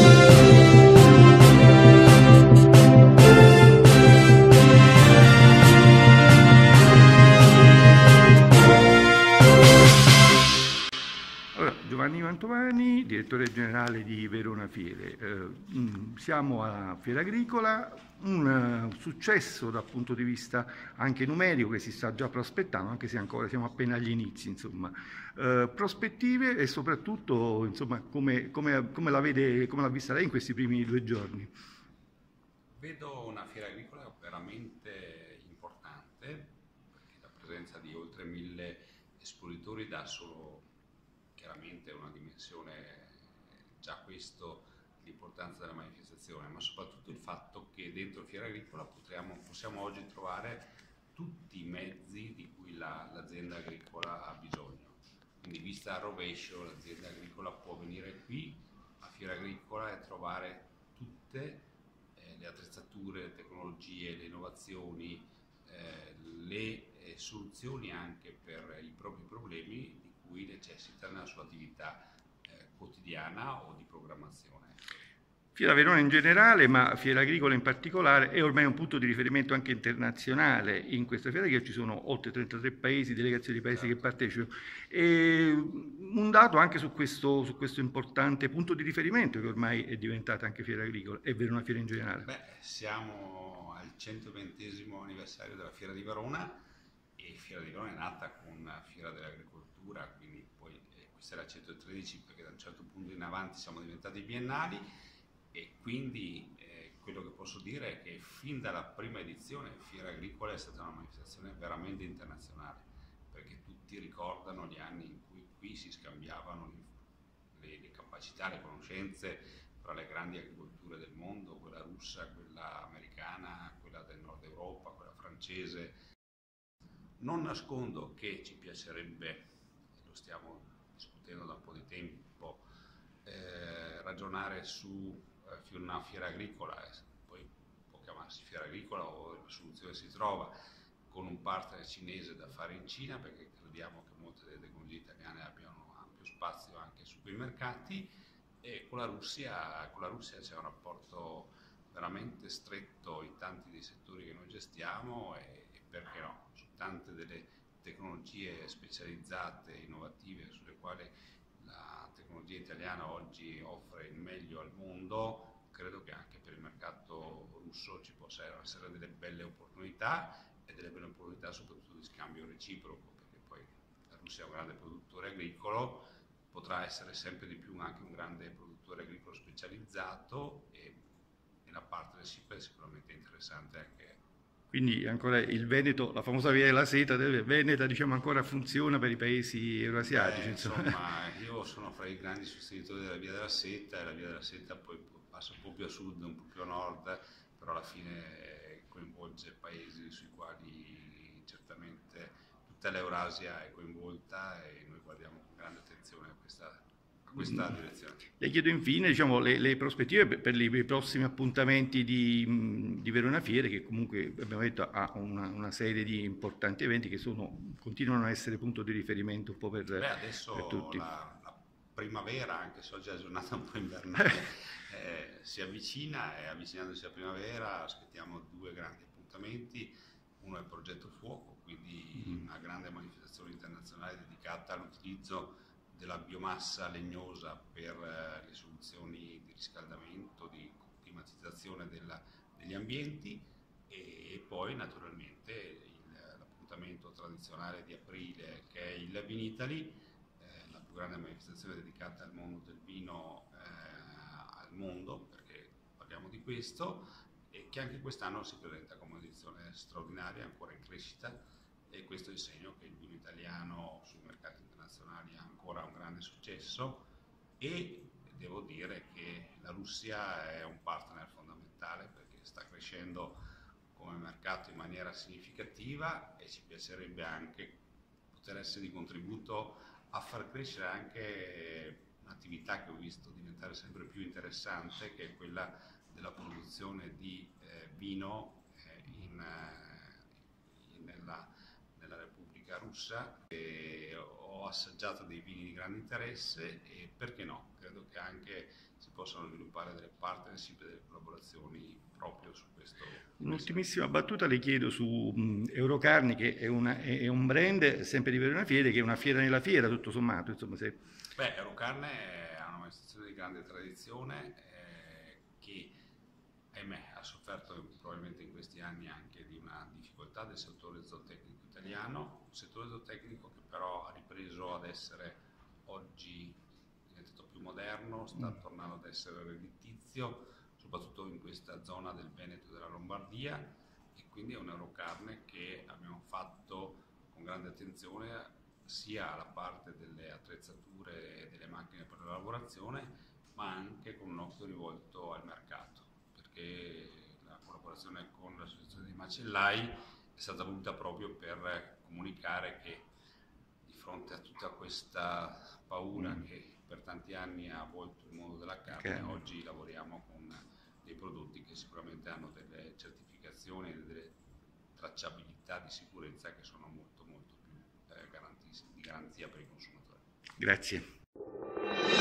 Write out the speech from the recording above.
Thank you. Giovanni Mantovani, direttore generale di Verona Fiere. Eh, siamo a Fiera Agricola, un uh, successo dal punto di vista anche numerico che si sta già prospettando, anche se ancora siamo appena agli inizi. Insomma. Eh, prospettive e soprattutto insomma, come, come, come, la vede, come l'ha vista lei in questi primi due giorni? Vedo una fiera agricola veramente importante, perché la presenza di oltre mille espositori dà solo chiaramente una dimensione, già questo, l'importanza della manifestazione, ma soprattutto il fatto che dentro Fiera Agricola potriamo, possiamo oggi trovare tutti i mezzi di cui la, l'azienda agricola ha bisogno. Quindi vista a rovescio l'azienda agricola può venire qui a Fiera Agricola e trovare tutte eh, le attrezzature, le tecnologie, le innovazioni, eh, le eh, soluzioni anche per i propri problemi cui necessita nella sua attività eh, quotidiana o di programmazione. Fiera Verona in generale, ma Fiera Agricola in particolare, è ormai un punto di riferimento anche internazionale in questa fiera, che ci sono oltre 33 paesi, delegazioni di paesi certo. che partecipano. E un dato anche su questo, su questo, importante punto di riferimento che ormai è diventata anche Fiera Agricola e Verona Fiera in generale. Beh, siamo al 120 anniversario della Fiera di Verona Fiera di Verona è nata con Fiera dell'Agricoltura, quindi poi eh, questa era 113 perché da un certo punto in avanti siamo diventati biennali e quindi eh, quello che posso dire è che fin dalla prima edizione Fiera Agricola è stata una manifestazione veramente internazionale perché tutti ricordano gli anni in cui qui si scambiavano le, le capacità, le conoscenze fra le grandi agricolture del mondo, quella russa, quella americana, quella del nord Europa, quella francese, non nascondo che ci piacerebbe, lo stiamo discutendo da un po' di tempo, eh, ragionare su eh, una fiera agricola, eh, poi può chiamarsi fiera agricola o la soluzione si trova con un partner cinese da fare in Cina perché crediamo che molte delle tecnologie italiane abbiano ampio spazio anche su quei mercati e con la Russia, con la Russia c'è un rapporto veramente stretto in tanti dei settori che noi gestiamo e? Tante delle tecnologie specializzate, innovative, sulle quali la tecnologia italiana oggi offre il meglio al mondo, credo che anche per il mercato russo ci possano essere delle belle opportunità e delle belle opportunità soprattutto di scambio reciproco, perché poi la Russia è un grande produttore agricolo, potrà essere sempre di più anche un grande produttore agricolo specializzato e nella partnership è sicuramente interessante anche quindi ancora il Veneto, la famosa via della seta Veneta diciamo ancora funziona per i paesi euroasiatici. Beh, insomma, io sono fra i grandi sostenitori della via della seta e la via della seta poi passa un po' più a sud, un po' più a nord, però alla fine coinvolge paesi sui quali certamente tutta l'Eurasia è coinvolta e noi guardiamo con grande attenzione a questa questa direzione. Le chiedo infine diciamo, le, le, prospettive per, per, i prossimi appuntamenti di, di, Verona Fiere, che comunque abbiamo detto ha una, una serie di importanti eventi che sono, continuano a essere punto di riferimento un po' per, Beh, adesso per tutti. La, la primavera, anche se oggi è giornata un po' invernale, eh, si avvicina e avvicinandosi alla primavera aspettiamo due grandi appuntamenti. Uno è il progetto Fuoco, quindi mm. una grande manifestazione internazionale dedicata all'utilizzo della biomassa legnosa per eh, le soluzioni di riscaldamento, di climatizzazione della, degli ambienti e, e poi naturalmente il, l'appuntamento tradizionale di aprile che è il Vinitali, eh, la più grande manifestazione dedicata al mondo del vino eh, al mondo, perché parliamo di questo, e che anche quest'anno si presenta come un'edizione straordinaria, ancora in crescita, e questo è il segno che il vino italiano sui mercati internazionali ha ancora un grande successo. E devo dire che la Russia è un partner fondamentale perché sta crescendo come mercato in maniera significativa e ci piacerebbe anche poter essere di contributo a far crescere anche un'attività che ho visto diventare sempre più interessante che è quella della produzione di eh, vino eh, in, eh, nella, nella Repubblica Russa. Ho assaggiato dei vini di grande interesse e perché no, credo che anche si possa possano sviluppare delle partnership e delle collaborazioni proprio su questo. Un'ultimissima battuta le chiedo su um, Eurocarni, che è, una, è, un brand sempre di Verona Fiere, che è una fiera nella fiera, tutto sommato. Insomma, se... Beh, Eurocarne è una manifestazione di grande tradizione eh, che, ahimè, ha sofferto probabilmente in questi anni anche di una difficoltà del settore zootecnico italiano, un settore zootecnico che però ha ripreso ad essere oggi diventato più moderno, sta mm. tornando ad essere redditizio soprattutto in questa zona del Veneto e della Lombardia e quindi è un'Eurocarne che abbiamo fatto con grande attenzione sia alla parte delle attrezzature e delle macchine per la lavorazione ma anche con un occhio rivolto al mercato perché la collaborazione con l'associazione dei macellai è stata voluta proprio per comunicare che di fronte a tutta questa paura mm. che per tanti anni ha avvolto il mondo della carne, okay. oggi lavoriamo con dei prodotti che sicuramente hanno delle certificazioni e delle tracciabilità di sicurezza che sono molto molto più eh, di garanzia per i consumatori. Grazie.